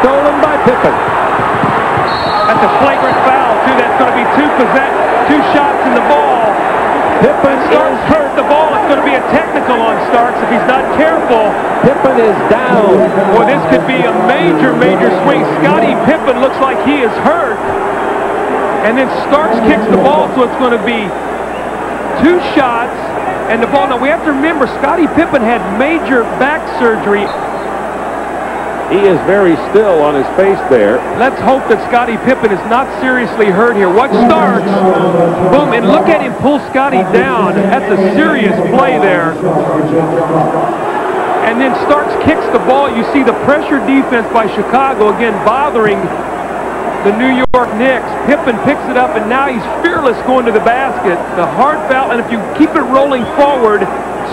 stolen by Pippen. That's a flagrant foul, too. That's going to be two, two shots in the ball. Pippen Starks hurt the ball. It's going to be a technical on Starks if he's not careful. Pippen is down. Boy, this could be a major, major swing. Scottie Pippen looks like he is hurt. And then Starks kicks the ball, so it's going to be two shots and the ball. Now, we have to remember, Scottie Pippen had major back surgery. He is very still on his face there. Let's hope that Scottie Pippen is not seriously hurt here. Watch Starks. Boom, and look at him pull Scottie down. That's a serious play there. And then Starks kicks the ball. You see the pressure defense by Chicago, again, bothering the New York Knicks. Pippen picks it up, and now he's fearless going to the basket. The hard foul, and if you keep it rolling forward,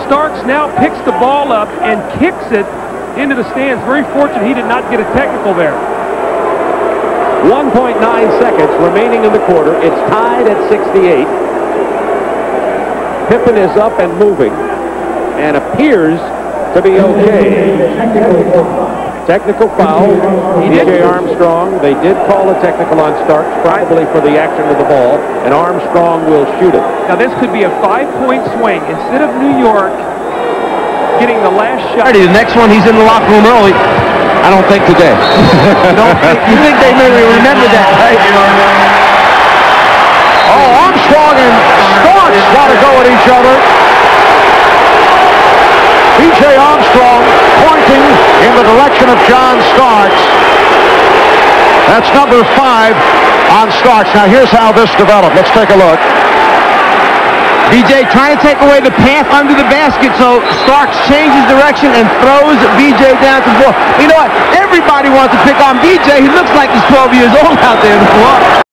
Starks now picks the ball up and kicks it into the stands. Very fortunate he did not get a technical there. 1.9 seconds remaining in the quarter. It's tied at 68. Pippen is up and moving and appears to be okay. Technical foul. BJ Armstrong. They did call a technical on Starks, probably for the action of the ball, and Armstrong will shoot it. Now this could be a five-point swing. Instead of New York getting the last shot. The next one, he's in the locker room early. I don't think today. you, don't think, you think they maybe remember that, right? Oh, Armstrong and Starks got to go at each other. B.J. Armstrong pointing in the direction of John Starks. That's number five on Starks. Now here's how this developed. Let's take a look. BJ trying to take away the path under the basket, so Starks changes direction and throws BJ down to the floor. You know what? Everybody wants to pick on BJ. He looks like he's 12 years old out there the floor.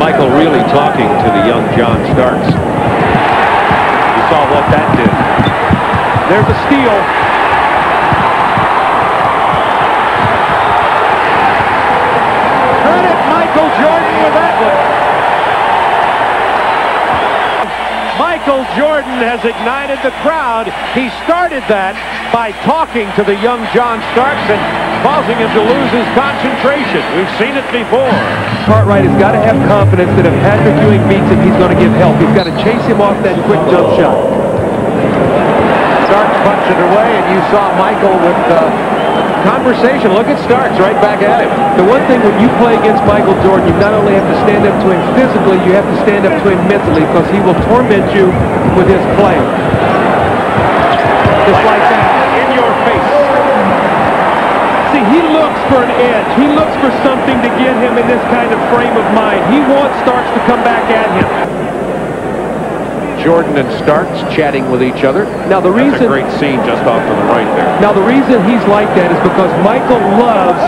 Michael really talking to the young John Starks. You saw what that did. There's a steal. Michael Jordan with that one. Michael Jordan has ignited the crowd. He started that by talking to the young John Starks and causing him to lose his concentration. We've seen it before. Cartwright has got to have confidence that if Patrick Ewing beats him, he's going to give help. He's got to chase him off that quick jump shot. Starks punched it away, and you saw Michael with uh, conversation. Look at Starks right back at him. The one thing when you play against Michael Jordan, you not only have to stand up to him physically, you have to stand up to him mentally because he will torment you with his play. Just like that, in your face. See, he looks for an edge. He looks for something to get him in this kind of frame of mind. He wants Starks to come back at him. Jordan and Starks chatting with each other. Now the That's reason a great scene just off to the right there. Now the reason he's like that is because Michael loves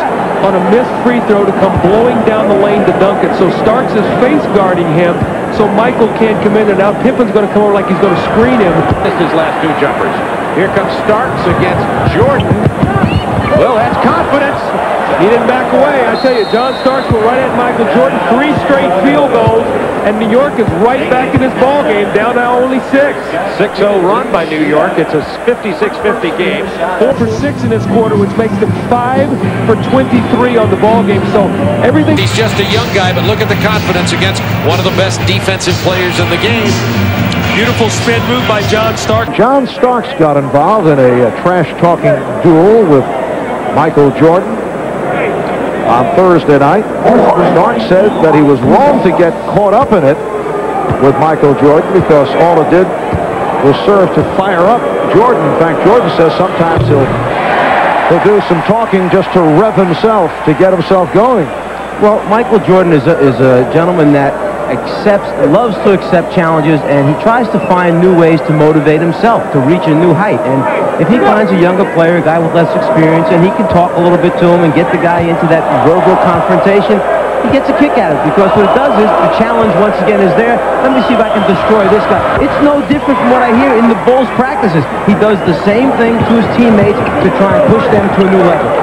on a missed free throw to come blowing down the lane to dunk it. So Starks is face guarding him so Michael can't come in and now Pippen's going to come over like he's going to screen him. Missed his last two jumpers. Here comes Starks against Jordan. Well, that's confidence. He didn't back away. I tell you, John Starks went right at Michael Jordan. Three straight field goals, and New York is right back in this ball game, down now only six. 6-0 run by New York. It's a 56-50 game. Four for six in this quarter, which makes them five for 23 on the ball game. So everything. He's just a young guy, but look at the confidence against one of the best defensive players in the game. Beautiful spin move by John Starks. John Starks got involved in a, uh, a trash-talking duel with Michael Jordan on Thursday night. Stark said that he was wrong to get caught up in it with Michael Jordan because all it did was serve to fire up Jordan. In fact, Jordan says sometimes he'll he'll do some talking just to rev himself, to get himself going. Well, Michael Jordan is a, is a gentleman that accepts, loves to accept challenges, and he tries to find new ways to motivate himself to reach a new height. And if he finds a younger player, a guy with less experience, and he can talk a little bit to him and get the guy into that verbal confrontation, he gets a kick out of it because what it does is the challenge once again is there. Let me see if I can destroy this guy. It's no different from what I hear in the Bulls practices. He does the same thing to his teammates to try and push them to a new level.